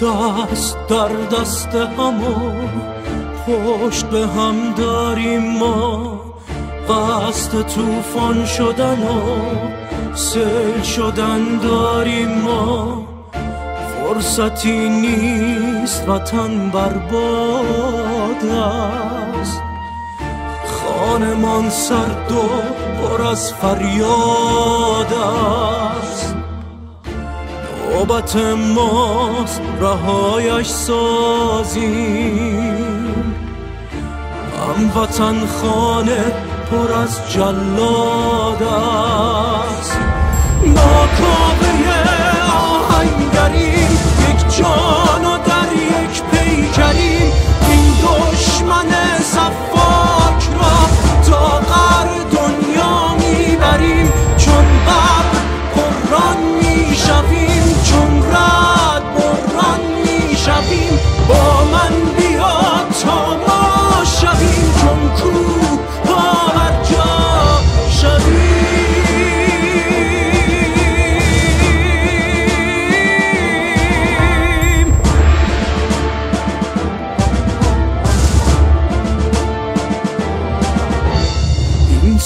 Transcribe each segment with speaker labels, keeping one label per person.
Speaker 1: دست در دست هم و پشت به هم داریم ما. قصد طوفان شدن و سیل شدن داریم ما. فرصتی نیست وطن برباد است. خانمان سرد و پر از فریاد است نوبت ماست رهایش سازیم. وطن خانه پر از جلاد است. ما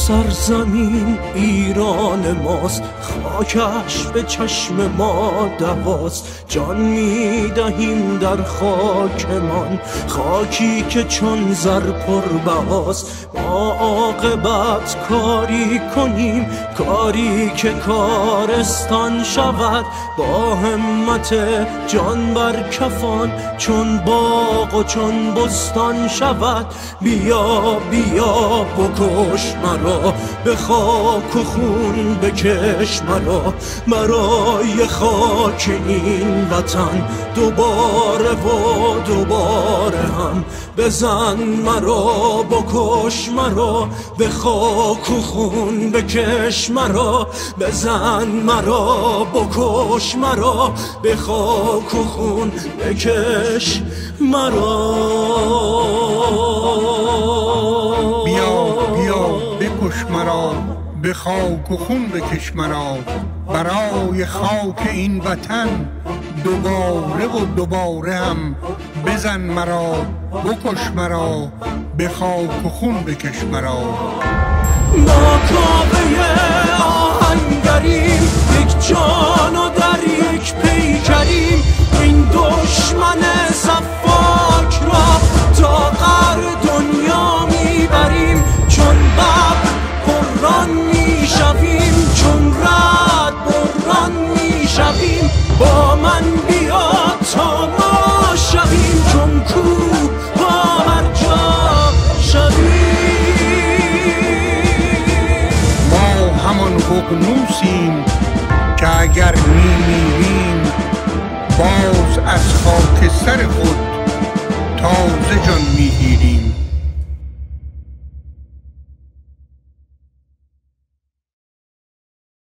Speaker 1: سرزمین ایران ماست. خاکش به چشم ما دواست جان می‌دهیم در خاکمان خاکی که چون زر پر ما عاقبت کاری کنیم. کاری که کارستان شود. با همت جان بر کفان. چون باغ و چون بستان شود. بیا بیا بکش مرا. به خاک و خون بکش مرا برای خاک این وطن. دوباره و دوباره هم بزن مرا بکش مرا. به خاک و خون بکش مرا. بزن مرا بکش مرا. به خاک و خون بکش مرا.
Speaker 2: بیا بیا بکش مرا. به خاک و خون بکش مرا. برای خاک این وطن دوباره و دوباره هم بزن مرا بکش مرا به خاک و خون بکش مرا.
Speaker 1: ما کابه آهنگریم یک جان و در یک پیکریم این دشمن با من بیا تا ما شویم چون کوه پاورجا شویم.
Speaker 2: ما همان ققنوسیم که اگر میمیریم باز از خاک سر خود تازه جان می‌گیریم.